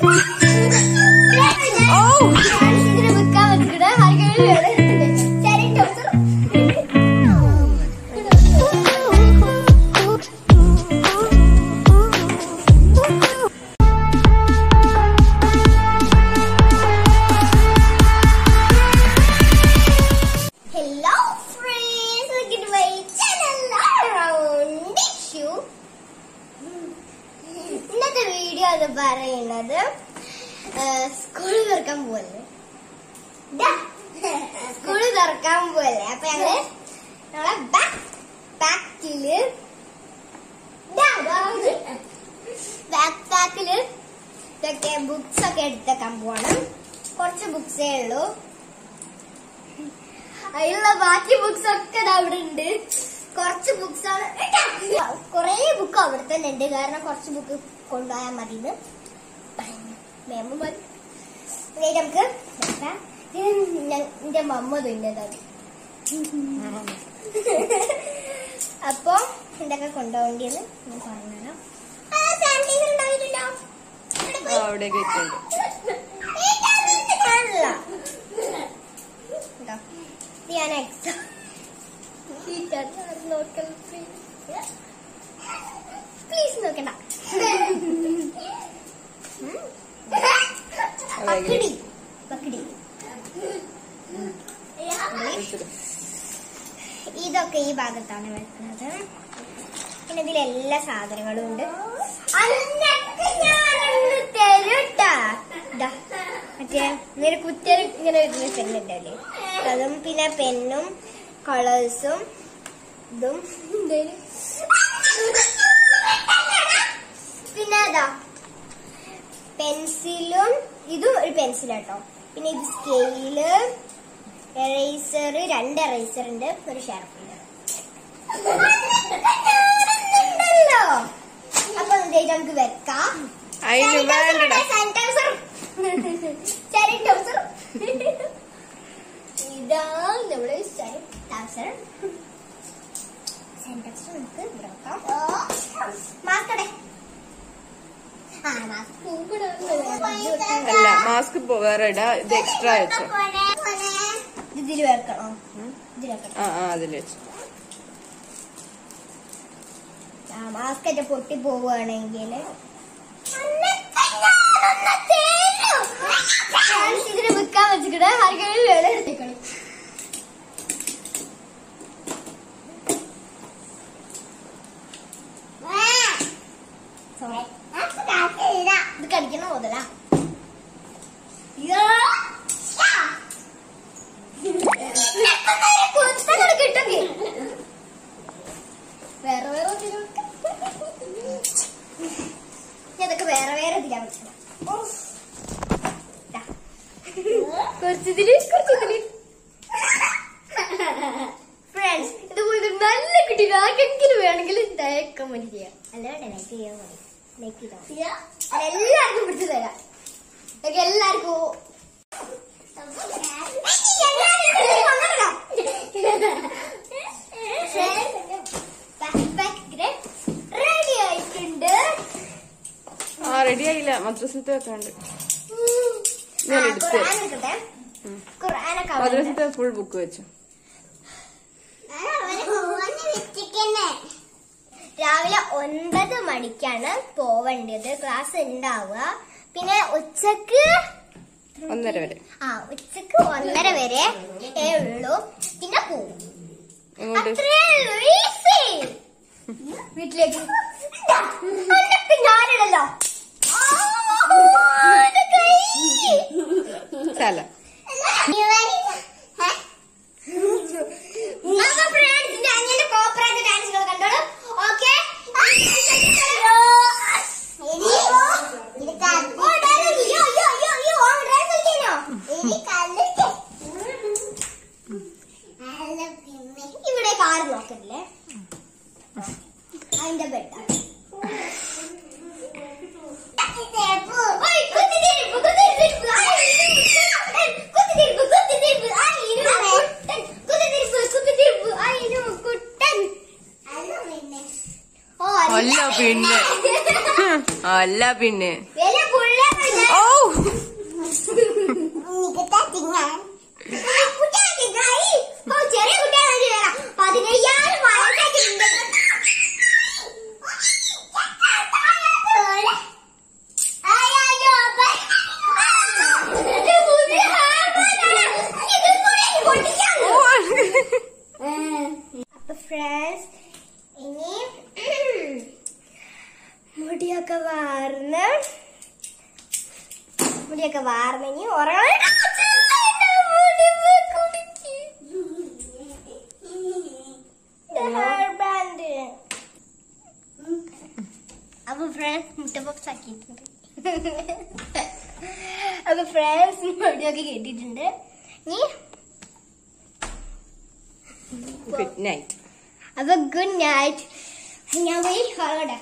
Ha! തുറക്കാൻ പോലെ. അപ്പൊ ഞങ്ങൾ നമ്മളെ ബാക്ക് പാക്കിൽ ബാക്ക് പാക്കിൽ ഇതൊക്കെ ബുക്സ് ഒക്കെ എടുത്തേക്കാൻ പോണം കുറച്ച് ബുക്സേ ഉള്ളൂ. അതിലുള്ള ബാക്കി ബുക്സ് ഒക്കെ അവിടെ ഉണ്ട്. കുറച്ച് ബുക്സ് കൊറേ ബുക്ക് അവിടെ തന്നെ ഉണ്ട്. കാരണം കുറച്ച് ബുക്ക് കൊണ്ടുപോയാൽ മതി എന്ന് മേമ മതി നമുക്ക് എന്റെ മമ്മ തുന്നതാണ്. അപ്പൊ എന്തൊക്കെ കൊണ്ടുപോകേണ്ടിയെന്ന് ഞാൻ പറഞ്ഞുതരാം. ഞാൻ എക്സാം പ്ലീസ് നോക്കണ്ട. പക്കിടി. ഇതൊക്കെ ഈ ഭാഗത്താണ് വെക്കുന്നത്. പിന്നെ ഇതിൽ എല്ലാ സാധനങ്ങളും ഉണ്ട്. മറ്റേ ഇങ്ങനെ കുത്തിയൽ ഇങ്ങനെ ഇരുന്ന പെണ്ണുണ്ടല്ലേ അതും പിന്നെ പെണ്ണും കളേഴ്സും ഇതും. പിന്നെ അതാ പെൻസിലും ഇതും ഒരു പെൻസിലാട്ടോ. പിന്നെ ഇത് സ്കെയിൽ എറേസർ രണ്ട് എറേസർ ഉണ്ട് ഒരു ഷാർപ്പുണ്ട് ഉണ്ടല്ലോ അപ്പൊ ദേ നമുക്ക് വെക്കാം. അതിന് വേണ്ടടാ. സാനിറ്റൈസർ സാനിറ്റൈസർ ഇതാ നമ്മുടെ സാനിറ്റൈസർ സാനിറ്റൈസർ നമുക്ക് ഇവിടെ വെക്കാം. മാസ്ക് അടേ ആ മാസ്ക് അല്ല മാസ്ക് ഇടാ. ഇത് എക്സ്ട്രാ വെച്ചോ ഇതിൽ വെക്കണം ആ ആ അതിൽ വെച്ചു. ഒക്കെ പൊട്ടി പോവുകയാണെങ്കിൽ ഇതിന് വിൽക്കാൻ വെച്ചിട്ട് ആർക്കെങ്കിലും വില എടുത്തേക്കണം. ഇത് കടിക്കണ മുതലാ കിട്ടുമെങ്കിൽ വേറെ വേറെ ഇതിലും ഇതൊക്കെ വേറെ വേറെ ഇതിലാ വെച്ചത് കുറച്ചിതിൽ കുറച്ചിതിൽ ഫ്രണ്ട്സ് ഇതുപോലെ നല്ല കുട്ടി ആർക്കെങ്കിലും വേണമെങ്കിൽ ദയക്കം മതി ചെയ്യാം അല്ലാണ്ട് ലൈക്ക് ചെയ്യാൻ മതി ലൈക്ക് ചെയ്താൽ എല്ലാവർക്കും പിടിച്ചു തരാം ഇതൊക്കെ എല്ലാവർക്കും റെഡി ആയിട്ടുണ്ട് റെഡി മദ്രസത്തെ വെക്കാണ്ട് ഞാൻ എടുത്ത്. മദ്രസത്തെ ഫുൾ ബുക്ക് വെച്ചു. രാവിലെ ഒൻപത് മണിക്കാണ് പോവേണ്ടത്. ക്ലാസ് ഉണ്ടാവുക പിന്നെ ഉച്ചയ്ക്ക് ഒന്നര വരെ. ആ ഉച്ചയ്ക്ക് ഒന്നര വരെ ഉള്ളൂ. പിന്നെ പോവും. അത്രേ വീട്ടിലേക്ക് ഞാനിടല്ലോ Salah. പിന്നെ. അല്ല പിന്നെ. ഓ മുടിയൊക്കെ വാർന്നെങ്കി അപ്പൊ ഫ്രണ്ട്സ് മുട്ട ബോക്സ് ആക്കിയിട്ടുണ്ട്. അപ്പൊ ഫ്രണ്ട്സ് മുടിയൊക്കെ കേട്ടിട്ടുണ്ട്. നീ good night Have good night. ഞാൻ പോയി ഉറങ്ങട്ടെ.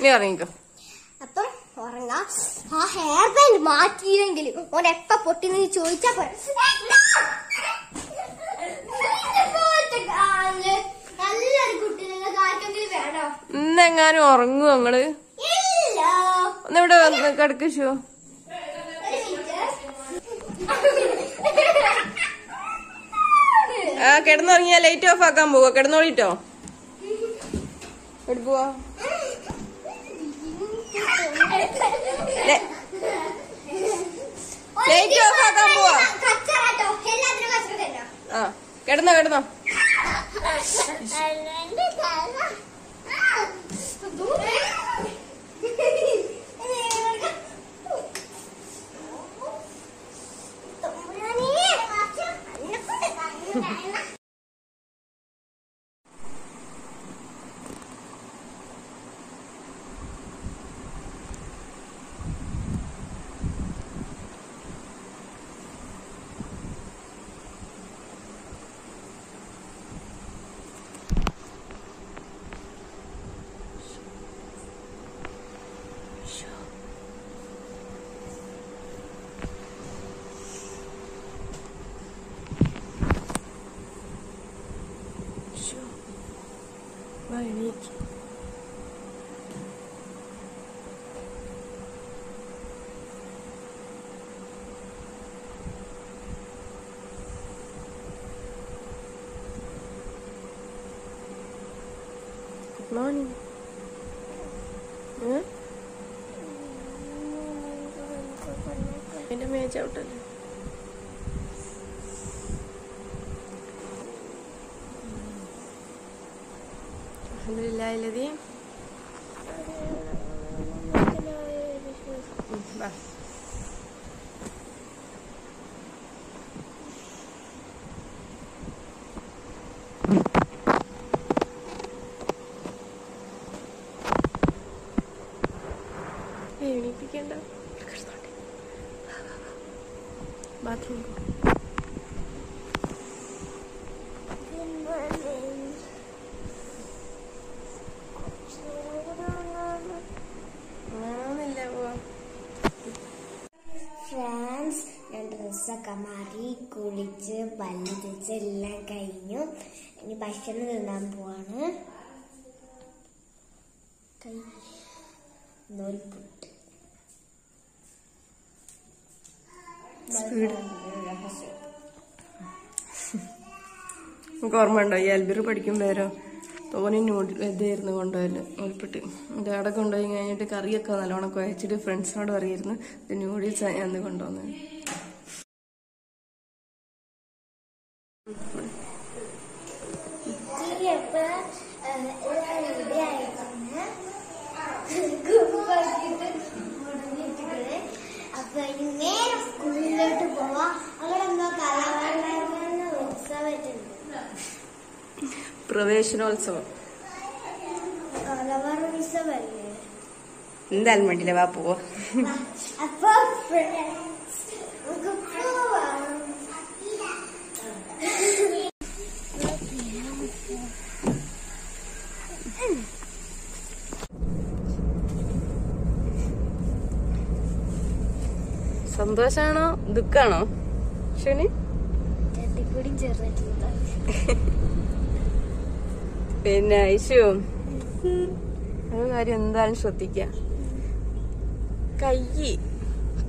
നീ ഇറങ്ങിക്കോ അപ്പം ഉറങ്ങാം. ആ ഹെയർ ബാൻഡ് മാറ്റിയില്ലെങ്കിൽ ഓൻ എപ്പ പൊട്ടിന്ന് ചോദിച്ചാ പോരെ. ഇതുപോലത്തെ കാലിൽ നല്ലൊരു കുട്ടി നിങ്ങൾക്ക് ആർക്കെങ്കിലും വേണോ ഇന്നെങ്ങാനും ഉറങ്ങും ഞങ്ങൾ ഒന്നിവിടെ കിടക്ക് ആ കിടന്നുറങ്ങിയാ ലൈറ്റ് ഓഫ് ആക്കാൻ പോവാ കിടന്നോളിട്ടോ എവിടെ പോവാ ലൈറ്റ് ഓഫ് ആക്കാൻ പോവാ. ആ കിടന്നോ കിടന്നോ ഷോ Good morning. Huh? Wait a hotel? الحمد لله الذي بس. ഡ്രസ്സൊക്കെ മാറി കുളിച്ച് പല്ല് തേച്ച് എല്ലാം കഴിഞ്ഞു. ഇനി ഭക്ഷണം തിന്നാൻ പോവാണ്. നമുക്ക് ഓർമ്മ ഉണ്ടോ? ഈ അൽബിർ പഠിക്കും പേരോ തോനെ ഇതായിരുന്നു കൊണ്ടുപോയല്ലോ ഉൾപ്പെട്ട് ഇത് അവിടെ കൊണ്ടുപോയി കഴിഞ്ഞിട്ട് കറിയൊക്കെ നല്ലോണം കുഴച്ചിട്ട് ഫ്രണ്ട്സിനോട് പറയായിരുന്നു ഇത് നൂഡിൽസ് ഞാൻ കൊണ്ടുവന്നത് ഇപ്പൊ റെഡി ആയിട്ടാണ് കുറുപ്പാക്കിയിട്ട് മുടങ്ങിയിട്ടിട്ട് അപ്പൊ ഇനി നേരെ സ്കൂളിലോട്ട് പോവാ അവിടെ എന്തോ കലാകാരന്മാരുടെ ഉത്സവമായിട്ടുണ്ട് പ്രവേശനോത്സവം. എന്തായാലും വേണ്ടില്ല വാ പോവാ. സന്തോഷാണോ? ദുഃഖാണോ? ശനി ചെറിയ പിന്നെ ഐശു ഒരു കാര്യം എന്തായാലും ശ്രദ്ധിക്ക. കൈ.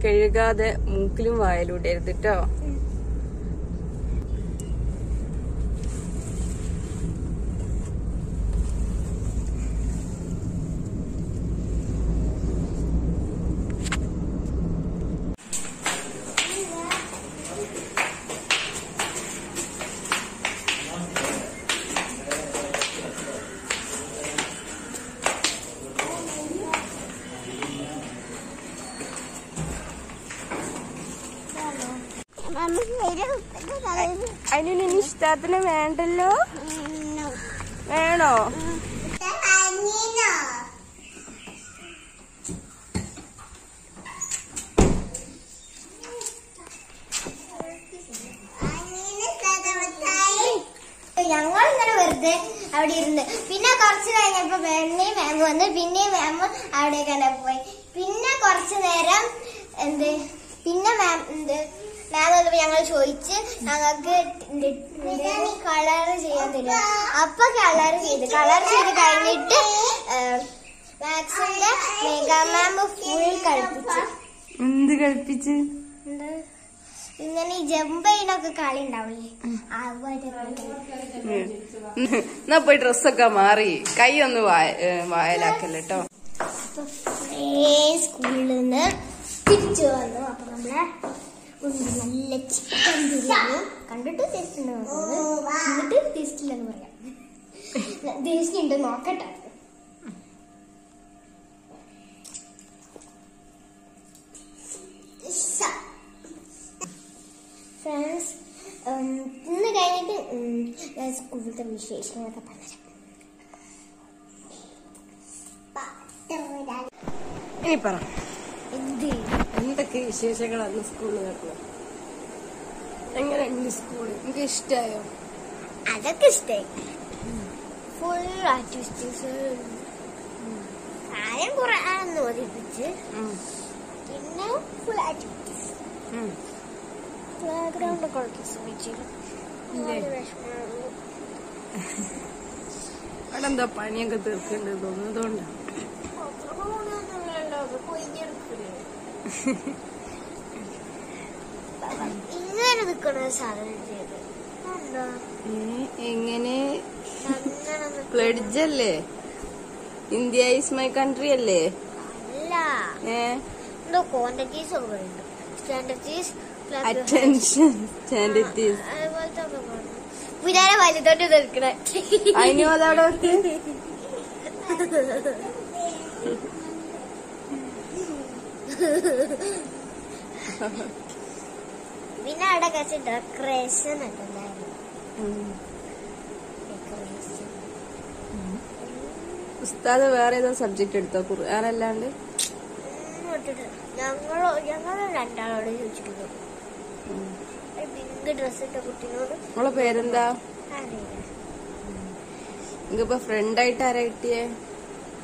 കഴുകാതെ മൂക്കിലും വായലും ഇടരുത് കേട്ടോ അതിന് ഇഷ്ടത്തിന് വേണ്ടല്ലോ? വേണോ? ഞങ്ങൾ ഇങ്ങനെ വെറുതെ അവിടെ ഇരുന്ന്. പിന്നെ കുറച്ച് കഴിഞ്ഞപ്പോ പിന്നെയും മാമ വന്ന് പിന്നെയും മാമ അവിടെ കണ്ട പോയി. പിന്നെ കുറച്ചു നേരം എന്ത്? പിന്നെ മാം എന്ത്? മാം ഞങ്ങൾ ചോദിച്ച് ഞങ്ങൾക്ക് കളർ ചെയ്യാൻ തരും അപ്പൊ കളർ ചെയ്ത്. കളർ ചെയ്ത് കഴിഞ്ഞിട്ട് മാത്സിന്റെ മെഗാ മാം ഫുൾ കളിപ്പിച്ചു. എന്ത് കളിപ്പിച്ച്? ഇങ്ങനെ ഈ കളി ഉണ്ടാവില്ലേ? എന്നാ പോയി ഡ്രസ്സൊക്കെ മാറി. കൈ ഒന്ന് വായലാക്കല്ലോ കേട്ടോ സ്കൂളിൽ നിന്ന് തിരിച്ചു വന്നു. അപ്പൊ നമ്മളെ നല്ല ചിക്കൻ ബിരിയാണി. കണ്ടിട്ട് ടേസ്റ്റ് ഉണ്ട് എന്നിട്ട് ടേസ്റ്റ് ഇല്ലെന്ന് പറയാം. ടേസ്റ്റ് ഉണ്ട് നോക്കട്ടെ ഫ്രണ്ട്സ് ഇന്ന് കഴിഞ്ഞിട്ട് ഞാൻ സ്കൂളിലത്തെ വിശേഷങ്ങളൊക്കെ പറഞ്ഞുതരാം. ഇനി പറ. എന്തൊക്കെ വിശേഷങ്ങളാണ് സ്കൂളിൽ നടന്നത് എങ്ങനെയുണ്ട് സ്കൂൾ നിങ്ങൾക്ക് ഇഷ്ടായോ? അതൊക്കെ ഇഷ്ടായി. ഫുൾ ആർട്ടിസ്റ്റീസ് ആദ്യം കുറെ ആണെന്ന് പിന്നെ ഫുൾ ആക്ടിവിറ്റീസ് പ്ലേ ഗ്രൗണ്ട് കളിക്കാൻ ശ്രമിച്ചു. അവിടെ എന്താ പണിയൊക്കെ തീർക്കേണ്ടത് തോന്നുന്നതുകൊണ്ട് ഇങ്ങനെ നിക്കണ സാധനം ചെയ്ത്. എന്താ എങ്ങനെ? പ്ലഡ്ജ് അല്ലേ? ഇന്ത്യ ഈസ് മൈ കൺട്രി അല്ലേ? അല്ല. നിൽക്കണേ. എന്തോ ക്വാണ്ടിറ്റീസ് ഒക്കെ ഉണ്ട് സ്റ്റാൻഡർഡീസ് അറ്റൻഷൻ സ്റ്റാൻഡിറ്റീസ് അതുപോലത്തെ ഒക്കെ പറഞ്ഞു പിന്നാലെ വലുതോട്ട് നിൽക്കണേ അതിനു അതവിടെ വെക്ക് പിന്നെ അവിടെ കുറച്ച് ഡെക്കറേഷൻ ഒക്കെ ഉണ്ടായിരുന്നു. ഉസ്താദ് വേറെ ഏതോ സബ്ജക്ട് എടുത്തോ? ഖുർആാനല്ലാണ്ട് ഞങ്ങളോ ഞങ്ങൾ രണ്ടാളോട് ചോദിച്ചിട്ടുണ്ട്. പിങ്ക് ഡ്രസ് ഇട്ട കുട്ടിനോട്. നമ്മളെ പേരെന്താ? അറിയില്ല. നിങ്ങക്കിപ്പോ ഫ്രണ്ട് ആയിട്ട് ആരാ കിട്ടിയേ?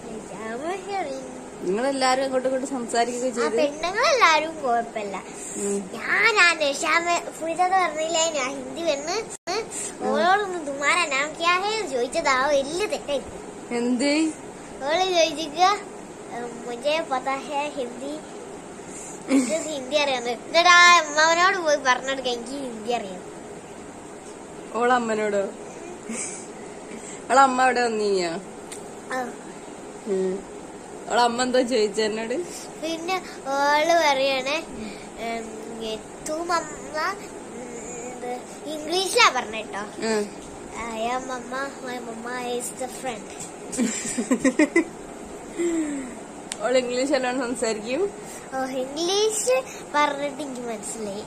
നിജാമഹറി. നിങ്ങളെല്ലാരും അങ്ങോട്ടും ഇങ്ങോട്ട് സംസാരിക്കുകയും ആ ചെയ്ത്? പെണ്ണുങ്ങളെല്ലാരും കുഴപ്പമില്ല. ഉം. ഞാൻ ആ നിഷാമ പറഞ്ഞില്ലേ ഞാൻ ഹിന്ദി വന്ന് ഓളോടൊന്ന് തുമാരാ നാം ക്യാ ഹേ എന്ന് ചോദിച്ചതാ. വലിയ തെറ്റായി എന്ത്? ഓൾ ചോദിക്കുക മുജെ പതാ ഹേ ഹിന്ദി. എനിക്ക് ഹിന്ദി അറിയാന്ന്. എന്നിട്ട് ആ അമ്മാവനോട് പോയി പറഞ്ഞെടുക്ക എനിക്ക് ഹിന്ദി അറിയാം. ഓളമ്മനോടോ? അവളെ അമ്മ അവിടെ വന്നിയാ ആ. അവളെ അമ്മ എന്താ ചോദിച്ച എന്നോട്. പിന്നെ ഓൾ പറയണേ ഏറ്റവും അമ്മ ഇംഗ്ലീഷിലാ പറഞ്ഞേട്ടോ ഐ ആം. അമ്മ my mamma is the friend അവൾ ഇംഗ്ലീഷ് എല്ലാം സംസാരിക്കും. ഓ ഇംഗ്ലീഷ് പറഞ്ഞിട്ട് എനിക്ക് മനസ്സിലായി.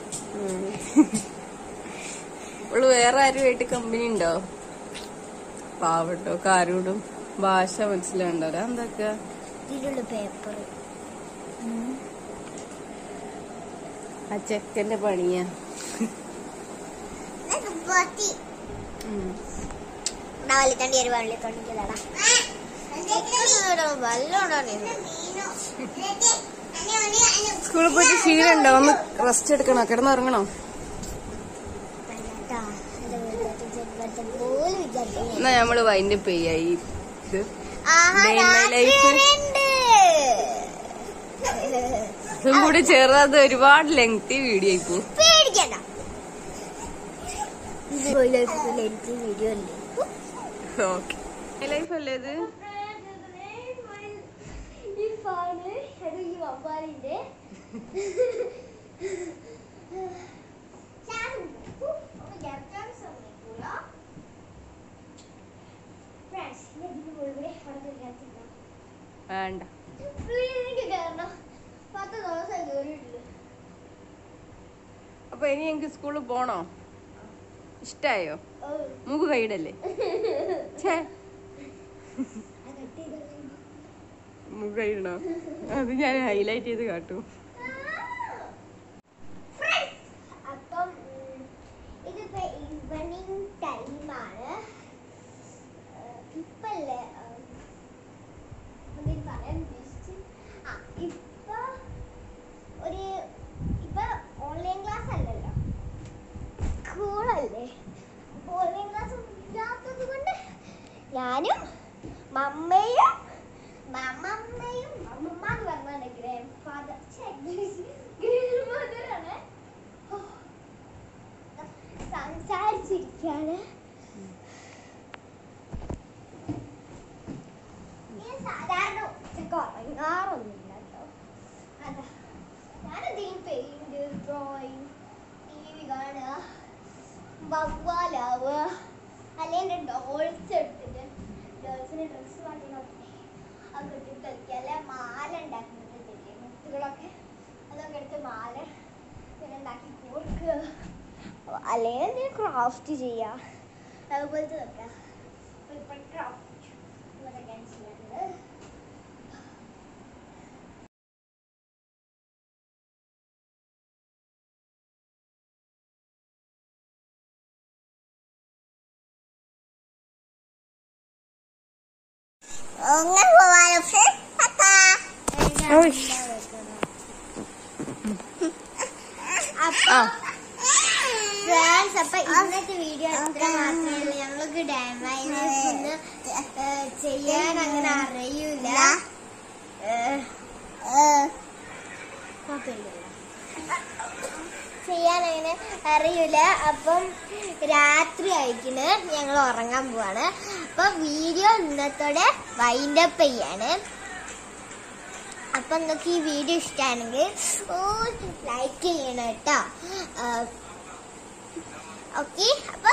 ഓൾ വേറെ ആരുമായിട്ട് കമ്പനി ഉണ്ടോ? പാവട്ടോ കാരോടും. ഭാഷ മനസ്സിലാണ്ടോ എന്തൊക്കെ ഇതിലുള്ള പേപ്പർ ആ ചെക്കന്റെ പണിയാ. വള്ളിത്തണ്ടി ഒരു വള്ളിത്തണ്ടിക്കതാടാ സ്കൂളിൽ പോയിട്ട് ക്ഷീണുണ്ടോ ഒന്ന് റെസ്റ്റ് എടുക്കണോ? കിടന്നുറങ്ങണോ എന്നാ നമ്മൾ വൈൻഡപ്പ് ഈ ഇത്. ആഹാ, ഇതും കൂടി ചേർന്നത് ഒരുപാട് ലെങ്തി വീഡിയോ ആയി പോകും പേടിക്കണ്ട. വീഡിയോ അല്ലേ ഓക്കെ ലൈഫ് അല്ലേ ഇത് അത് വേണ്ട. അപ്പൊ ഇനി എനിക്ക് സ്കൂളിൽ പോണോ? ഇഷ്ടായോ? മൂക്ക് കൈയിടല്ലേ? ഛേ. മൂക്ക് കൈയിടണോ? അത് ഞാൻ ഹൈലൈറ്റ് ചെയ്ത് കാട്ടും. ക്രാഫ്റ്റ് ചെയ്യുക അതുപോലത്തെ ഇതൊക്കെ ഇപ്പം ക്രാഫ്റ്റ് ഇതൊക്കെയാണ് ചെയ്യുന്നത് അങ്ങനെ പോവാലോ ആ ഫ്രണ്ട്സ് അപ്പൊ ഇന്നത്തെ വീഡിയോ അത്ര മാത്രമേ ഉള്ളൂ ഞങ്ങൾക്ക് ഡാമൈനേഴ്സ് ചെയ്യാൻ അങ്ങനെ അറിയൂല ചെയ്യാൻ അങ്ങനെ അറിയൂല അപ്പം രാത്രി ആയിക്കണ് ഞങ്ങൾ ഉറങ്ങാൻ പോവാണ്. അപ്പൊ വീഡിയോ ഇന്നത്തോടെ വൈൻഡ് വൈൻഡപ്പ് ചെയ്യാണ്. അപ്പൊ നിങ്ങൾക്ക് ഈ വീഡിയോ ഇഷ്ടമാണെങ്കിൽ ഓ ലൈക്ക് ചെയ്യണം കേട്ടോ. ഓക്കെ അപ്പൊ